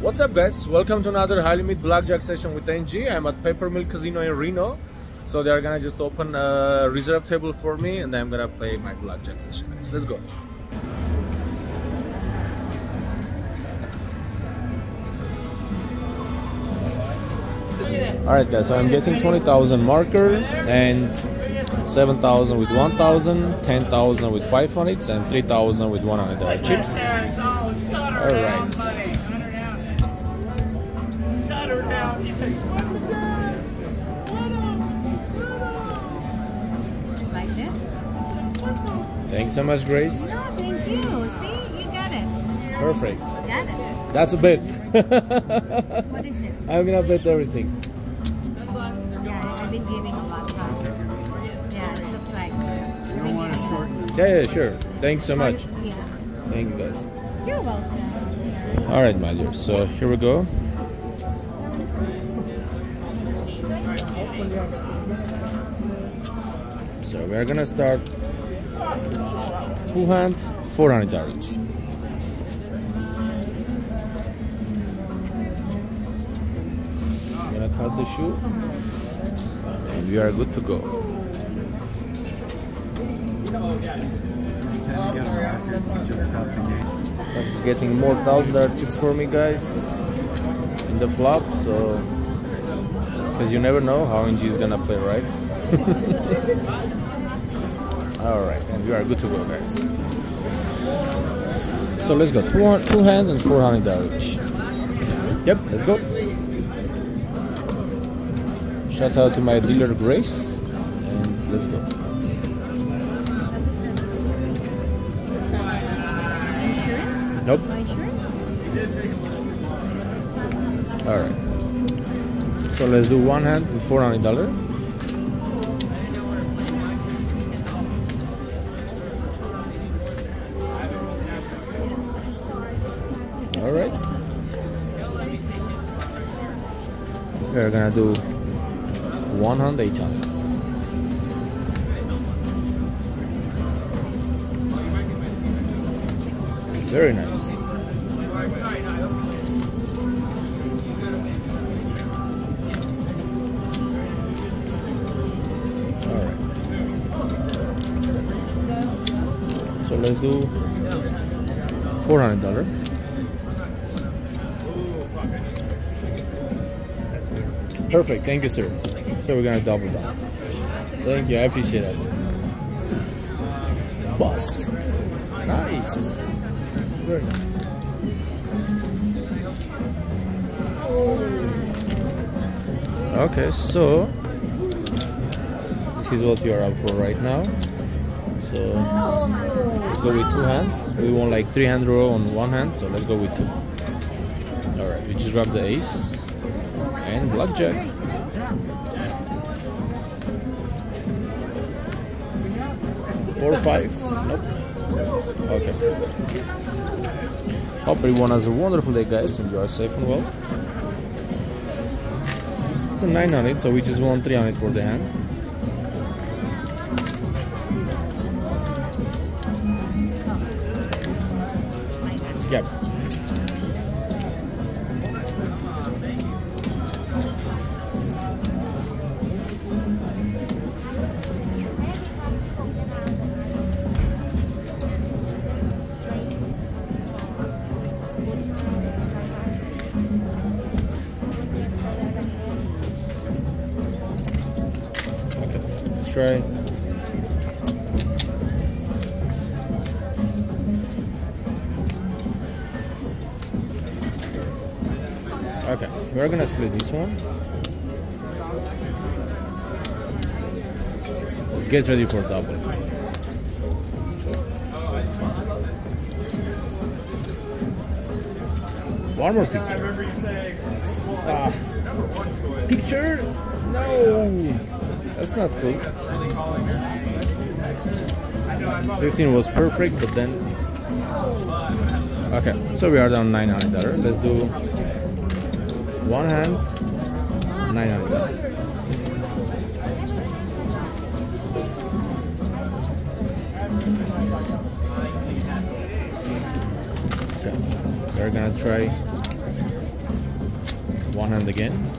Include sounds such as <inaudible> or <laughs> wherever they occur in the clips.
What's up guys? Welcome to another high limit blackjack session with NG. I'm at Peppermill Casino in Reno. So they're gonna just open a reserve table for me and I'm gonna play my blackjack session guys. Let's go. Alright guys, so I'm getting 20,000 marker and 7,000 with 1,000, 10,000 with 500 and 3,000 with 100 chips. Alright. Thanks so much Grace. No, thank you. See, you got it. Perfect. Got it. That's a bet. What is it? <laughs> I'm gonna bet everything. Yeah, I've been giving a lot. Huh? Yeah, it looks like. You don't want to shorten. Yeah, yeah, sure. Thanks so much. Yeah. Thank you guys. You're welcome. All right, my dear. So here we go. So we're gonna start full hand, 400 each. Gonna cut the shoe, and we are good to go. He's getting more thousand dollar for me, guys, in the flop. So, because you never know how NG is gonna play, right? <laughs> All right, and we are good to go, guys. So let's go. Two, two hands and four hundred dollars. Yep, let's go. Shout out to my dealer Grace, and let's go. Insurance? Nope. No insurance? All right. So let's do one hand with four hundred dollar. We're gonna do 100 jump. Very nice. So let's do $400. Perfect, thank you sir. So we're gonna double that. Thank you, I appreciate it. Bust. Nice. Very nice. Okay, so this is what we are up for right now. So let's go with two hands. We want like three hand row on one hand, so let's go with two. Alright, we just grab the ace and blackjack. Four five? Nope. Okay. Hope everyone has a wonderful day guys and you are safe and well. It's a 900, so we just want 300 for the hand. Yep. Let's. Okay, we're gonna split this one. Let's get ready for double. One more picture. Ah. Picture? No! That's not cool. 15 was perfect, but then. Okay, so we are down $900. Let's do one hand, $900. Okay, we're gonna try one hand again.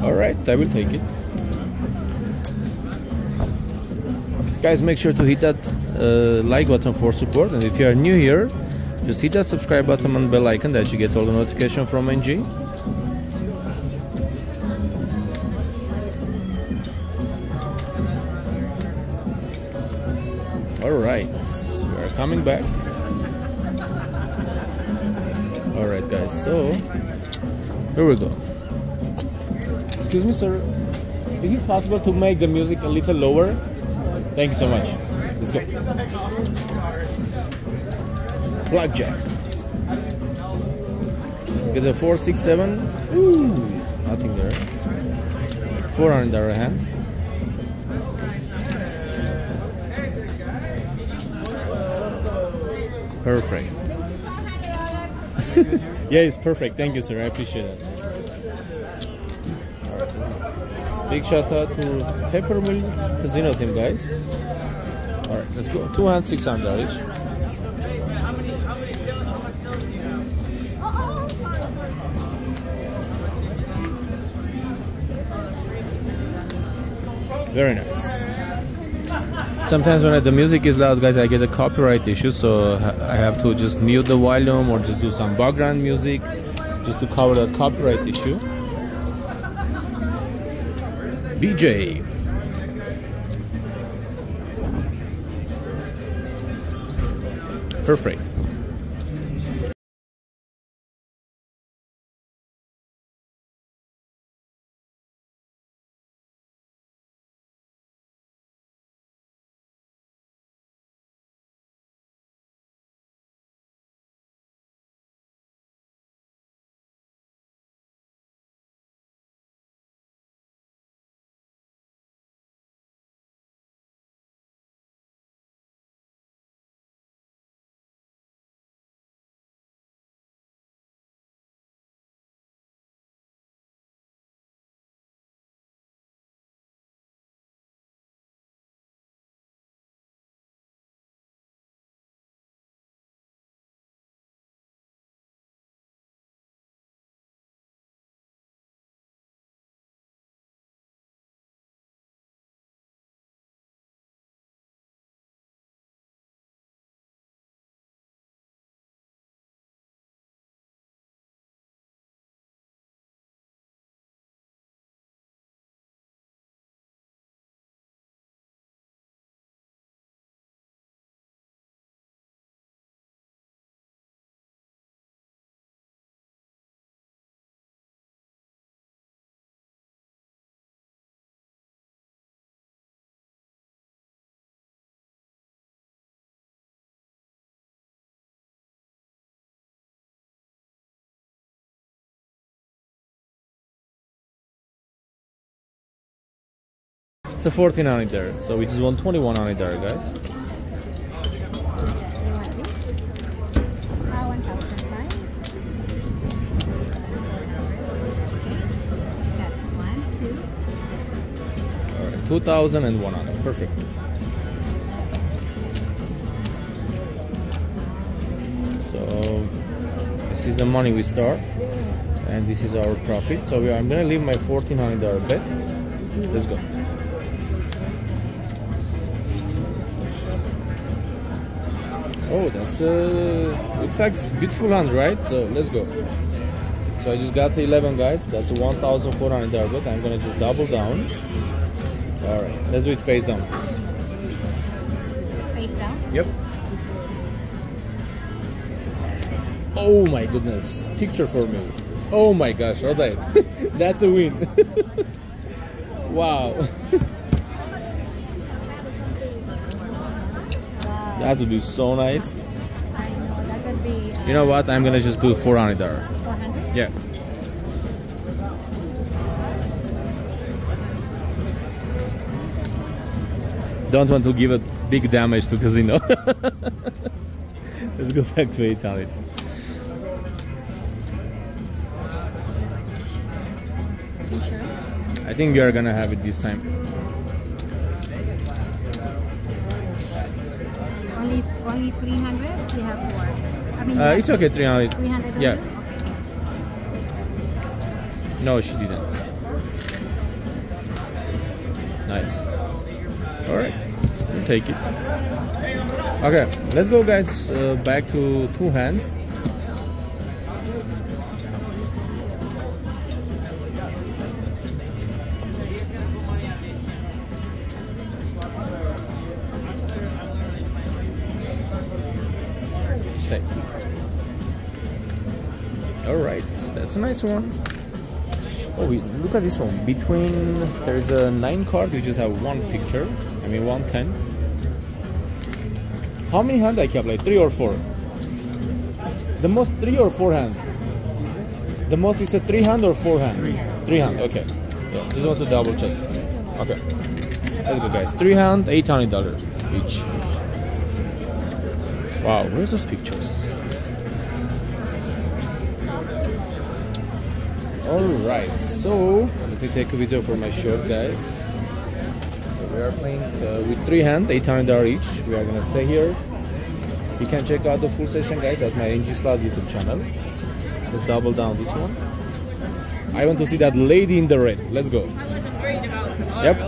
Alright, I will take it. Guys, make sure to hit that uh, like button for support and if you are new here, just hit that subscribe button and bell icon that you get all the notification from NG. Alright, we are coming back. Alright guys, so here we go. Excuse me sir, is it possible to make the music a little lower? Thank you so much. Let's go. Blackjack. Let's get the four, six, seven. Ooh, nothing there. Four on the other hand. Perfect. <laughs> yeah, it's perfect. Thank you, sir. I appreciate it. Big shout out to Peppermill Casino team, guys. Alright, let's go. Two each. Very nice. Sometimes when the music is loud, guys, I get a copyright issue, so I have to just mute the volume or just do some background music just to cover that copyright issue. BJ. Perfect. It's a 14 on it there, so we just want 21 on it there, guys. You want this? 1,005. Got one, two. Alright, 2001 on it, perfect. So, this is the money we start, and this is our profit. So, we are, I'm gonna leave my 1400 dollar bet. Let's go. Oh, that's uh, looks like beautiful hand, right? So let's go. So I just got 11 guys. That's a 1,400 dollar bet. I'm gonna just double down. All right, let's do it face down. Face down. Yep. Oh my goodness, picture for me. Oh my gosh, all right, <laughs> that's a win. <laughs> wow, that would be so nice. I know. That could be. Uh, You know what? I'm gonna just do 400 dollar. 400? Yeah. Don't want to give a big damage to casino. <laughs> Let's go back to Italy. I think we are gonna have it this time. Only only only 300? You have four. I mean, Uh, it's okay, 300. 300 Yeah. Okay. No, she didn't. Nice. Alright, we'll take it. Okay, let's go, guys, uh, back to two hands. Say. Alright, that's a nice one. Oh, we, look at this one. Between there's a nine card, we just have one picture. I mean, one ten. How many hand I kept? Like three or four? The most three or four hand? The most is a three hand or four hand? Three hand. Okay. Yeah, just want to double check. Okay. Let's go, guys. Three hand, eight hundred dollars each. Wow, where's those pictures? Alright, so let me take a video for my short guys. So we are playing uh, with three hand, $800 each. We are gonna stay here. You can check out the full session guys at my NG Slots YouTube channel. Let's double down this one. I want to see that lady in the red. Let's go. Yep.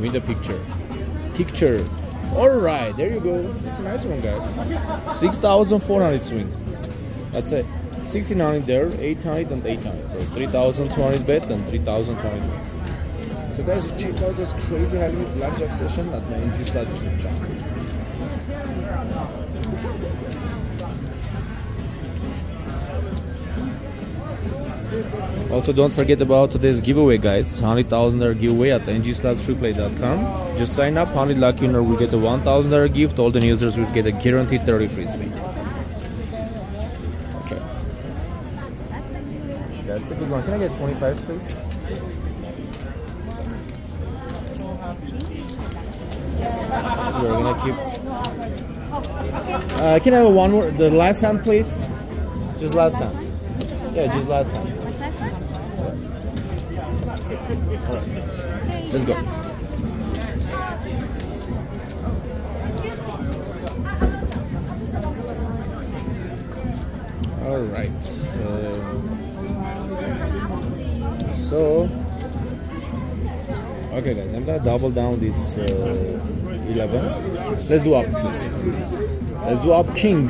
With the picture. Picture. Alright, there you go. It's a nice one guys. 6,400 swing. That's it. 69 there, 800 and 800. So 3200 bet and 3200 bet. So guys, check out this crazy limit blackjack session at my YouTube channel. Also, don't forget about today's giveaway, guys. $100,000 giveaway atngslotsfreeplay.com. Just sign up, 100 lucky winner will get a $1,000 gift. All the users will get a guaranteed 30 free spin. Okay. That's a good one. Can I get 25, please? So we're gonna keep. Uh, can I have one more? The last hand, please. Just last hand. Yeah, just last hand. Let's go. All right. Uh, so, okay, guys, I'm gonna double down this uh, 11. Let's do up, please. Let's do up, king.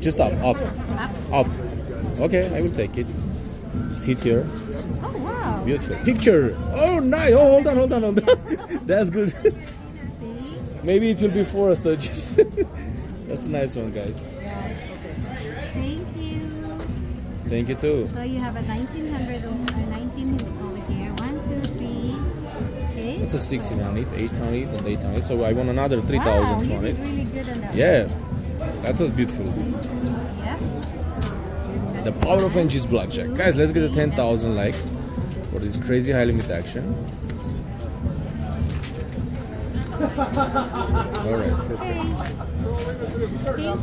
Just up, up, up. Okay, I will take it. Just hit here. Wow. Beautiful picture. Oh, nice. Oh, hold on, hold on, hold on. <laughs> That's good. Maybe it will be for us. So just that's a nice one, guys. Thank you. Thank you too. So you have a 1900 o- uh, 19 over here. One, two, three. Okay. It's a 1600, 800, and 800. So I won another Wow, you 3000 on did it. really good on that. Yeah, that was beautiful. Yeah. The power of NG's blackjack. Guys, let's get a 10,000 like for this crazy high limit action. All right, perfect.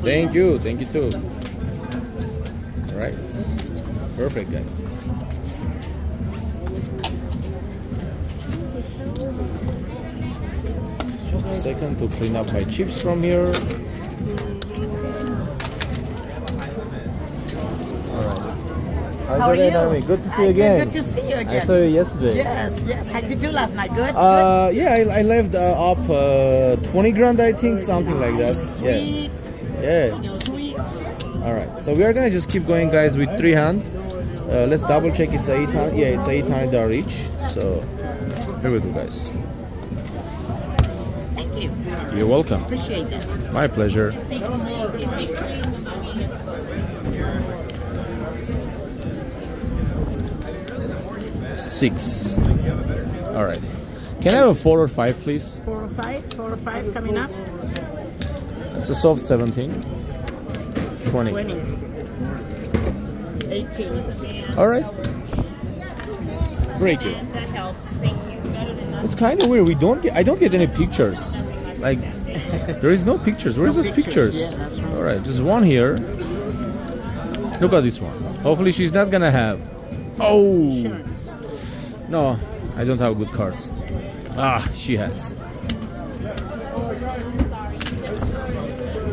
Thank you. Thank you, too. All right, perfect, guys. Just a second to clean up my chips from here. Alright. How's How are you? Good to see you again. Good to see you again. I saw you yesterday. Yes, yes. How did you do last night? Good. Uh, yeah, I, I left uh, up uh, 20 grand, I think, something like that. good. Yeah, Sweet, yeah. sweet. All right, so we are gonna just keep going, guys, with three hand. Uh, let's double check. It's 800. Yeah, it's 800 dollar each. So here we go, guys. Thank you. You're welcome. Appreciate that. My pleasure. Six. All right. Can I have a four or five, please? Four or five, four or five coming up. It's a soft 17. 20. 20. 18. All right. Great. deal. That helps. Thank you. It's kind of weird. We don't get. I don't get any pictures. Like there is no pictures. Where's those pictures, pictures? yeah, right. All right, just one here. Look at this one. Hopefully she's not gonna have. Oh Sure. No, I don't have good cards. Ah, she has.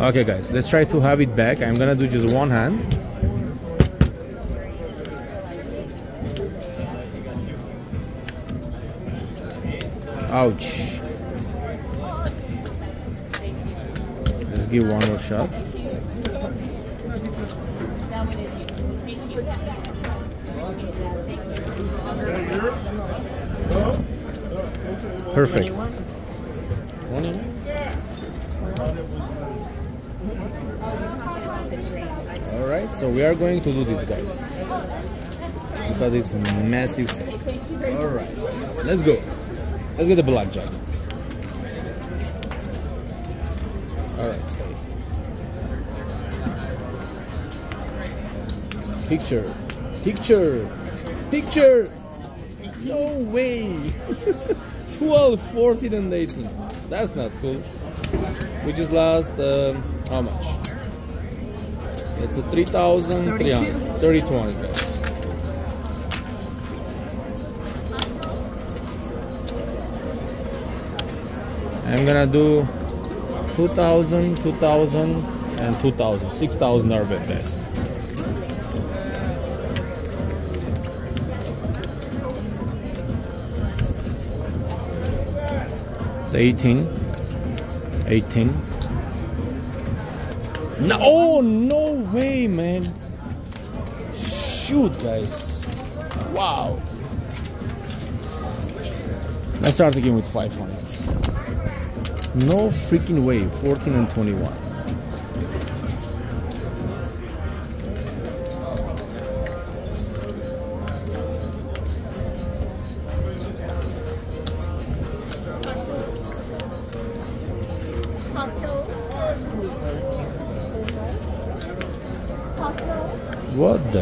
Okay, guys, let's try to have it back. I'm gonna do just one hand. Ouch. Let's give one more shot. Perfect. 20? Alright, so we are going to do this, guys. Look at this massive stake. Alright, let's go. Let's get the blackjack. Alright, stay. Picture. Picture. Picture. No way. <laughs> 12, 14, and 18. That's not cool. We just lost um, how much? It's a 3,300. 30 20, guys. I'm gonna do 2,000, 2,000, and 2,000. 6,000 are guys. It's 18. 18. No, oh, no way, man. Shoot, guys. Wow. Let's start again with 500. No freaking way. 14 and 21.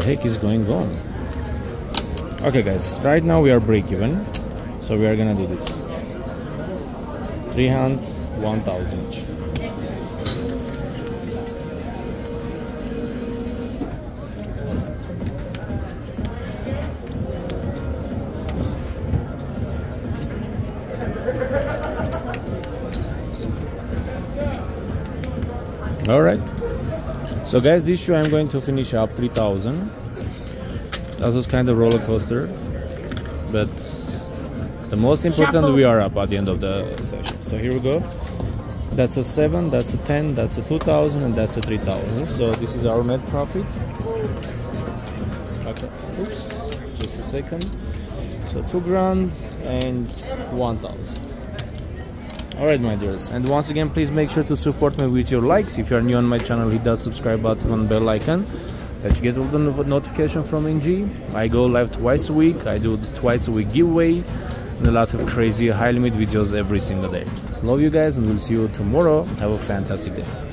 Heck is going on? Okay, guys, right now we are break even. So we are gonna do this. 300, 1000 each. All right. So guys, this show I'm going to finish up 3000. That was kind of roller coaster, but the most important Shuffle. we are up at the end of the session. So here we go. That's a 7, that's a 10, that's a 2000 and that's a 3000. So this is our net profit. Okay. Oops. Just a second. So 2 grand and 1000. Alright my dears, and once again please make sure to support me with your likes. If you are new on my channel, hit that subscribe button and bell icon. Let's get all the no- notification from NG. I go live twice a week, I do twice a week giveaway, and a lot of crazy high limit videos every single day. Love you guys and we'll see you tomorrow. Have a fantastic day.